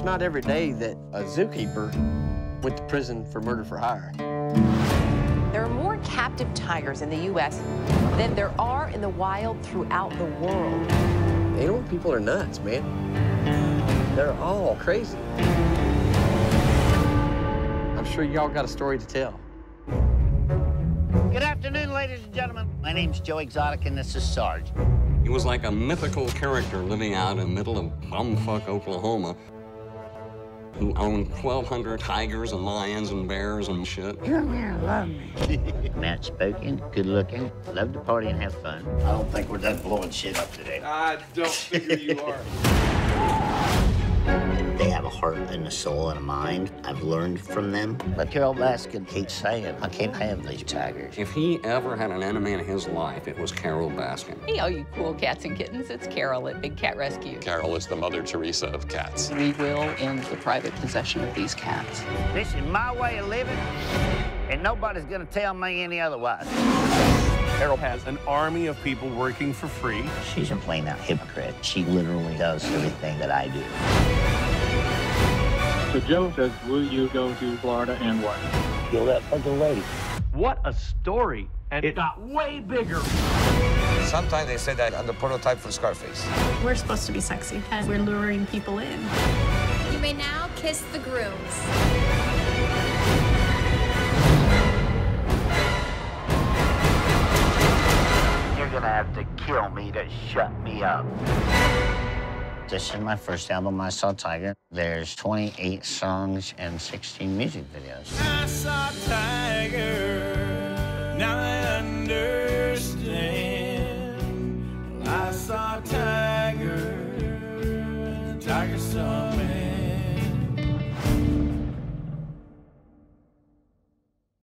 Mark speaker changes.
Speaker 1: It's not every day that a zookeeper went to prison for murder for hire.
Speaker 2: There are more captive tigers in the U.S. than there are in the wild throughout the world.
Speaker 1: Animal people are nuts, man. They're all crazy. I'm sure y'all got a story to tell.
Speaker 3: Good afternoon, ladies and gentlemen. My name's Joe Exotic, and this is Sarge.
Speaker 4: He was like a mythical character living out in the middle of bumfuck Oklahoma who owned 1,200 tigers and lions and bears and shit.
Speaker 3: Come here, love me. Matt spoken, good looking, love to party and have fun. I don't think we're done blowing shit up today.
Speaker 5: I don't figure you are.
Speaker 3: They have a heart and a soul and a mind. I've learned from them. But Carole Baskin keeps saying, I can't have these tigers.
Speaker 4: If he ever had an enemy in his life, it was Carole Baskin.
Speaker 6: Hey, all you cool cats and kittens, it's Carole at Big Cat Rescue.
Speaker 7: Carole is the Mother Teresa of cats.
Speaker 6: We will end the private possession of these cats.
Speaker 3: This is my way of living, and nobody's gonna tell me any otherwise.
Speaker 5: Carole has an army of people working for free.
Speaker 3: She's a plain out hypocrite. She literally does everything that I do.
Speaker 8: So Joe says, will you go to Florida and what?
Speaker 3: Kill that fucking lady.
Speaker 9: What a story. And it got way bigger.
Speaker 10: Sometimes they say that I'm the prototype for Scarface.
Speaker 11: We're supposed to be sexy, and we're luring people in.
Speaker 12: You may now kiss the grooms.
Speaker 3: You're gonna have to kill me to shut me up. This is my first album, I Saw Tiger. There's 28 songs and 16 music videos.